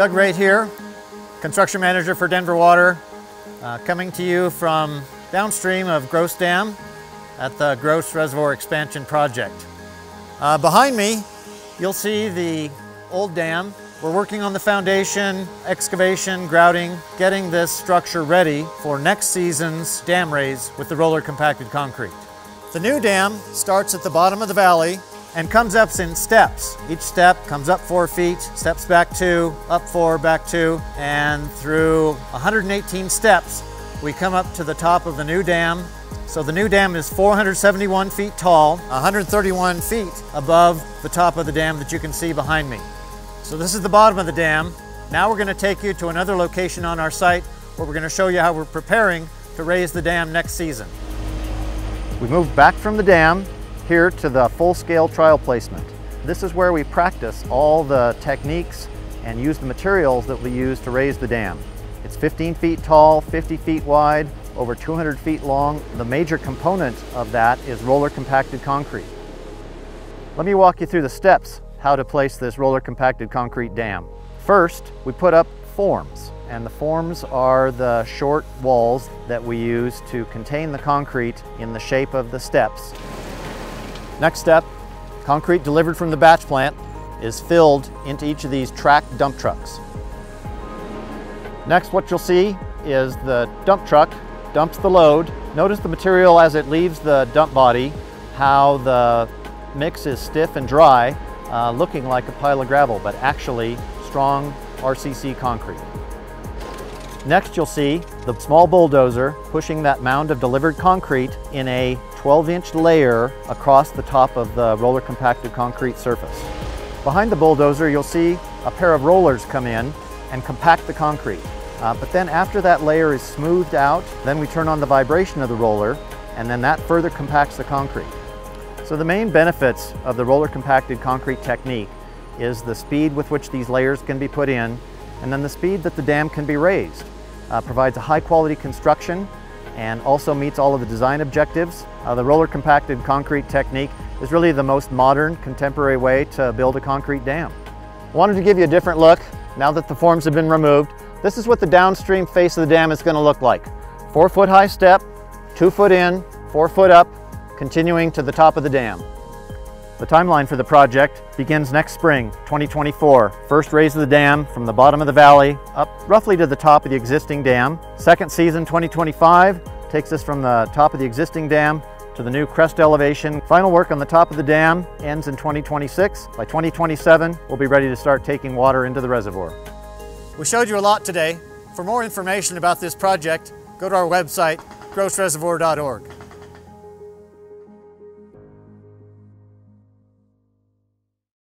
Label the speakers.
Speaker 1: Doug Raitt here, construction manager for Denver Water, uh, coming to you from downstream of Gross Dam at the Gross Reservoir Expansion Project. Uh, behind me, you'll see the old dam. We're working on the foundation, excavation, grouting, getting this structure ready for next season's dam raise with the roller compacted concrete. The new dam starts at the bottom of the valley and comes up in steps. Each step comes up four feet, steps back two, up four, back two, and through 118 steps, we come up to the top of the new dam. So the new dam is 471 feet tall, 131 feet above the top of the dam that you can see behind me. So this is the bottom of the dam. Now we're gonna take you to another location on our site where we're gonna show you how we're preparing to raise the dam next season. We moved back from the dam here to the full-scale trial placement. This is where we practice all the techniques and use the materials that we use to raise the dam. It's 15 feet tall, 50 feet wide, over 200 feet long. The major component of that is roller compacted concrete. Let me walk you through the steps how to place this roller compacted concrete dam. First, we put up forms, and the forms are the short walls that we use to contain the concrete in the shape of the steps Next step, concrete delivered from the batch plant is filled into each of these track dump trucks. Next, what you'll see is the dump truck dumps the load. Notice the material as it leaves the dump body, how the mix is stiff and dry, uh, looking like a pile of gravel, but actually strong RCC concrete. Next, you'll see the small bulldozer pushing that mound of delivered concrete in a 12-inch layer across the top of the roller compacted concrete surface. Behind the bulldozer, you'll see a pair of rollers come in and compact the concrete. Uh, but then after that layer is smoothed out, then we turn on the vibration of the roller, and then that further compacts the concrete. So the main benefits of the roller compacted concrete technique is the speed with which these layers can be put in, and then the speed that the dam can be raised. Uh, provides a high quality construction and also meets all of the design objectives. Uh, the roller compacted concrete technique is really the most modern, contemporary way to build a concrete dam. Wanted to give you a different look now that the forms have been removed. This is what the downstream face of the dam is going to look like. Four foot high step, two foot in, four foot up, continuing to the top of the dam. The timeline for the project begins next spring, 2024. First raise of the dam from the bottom of the valley up roughly to the top of the existing dam. Second season, 2025, takes us from the top of the existing dam to the new crest elevation. Final work on the top of the dam ends in 2026. By 2027, we'll be ready to start taking water into the reservoir. We showed you a lot today. For more information about this project, go to our website, grossreservoir.org.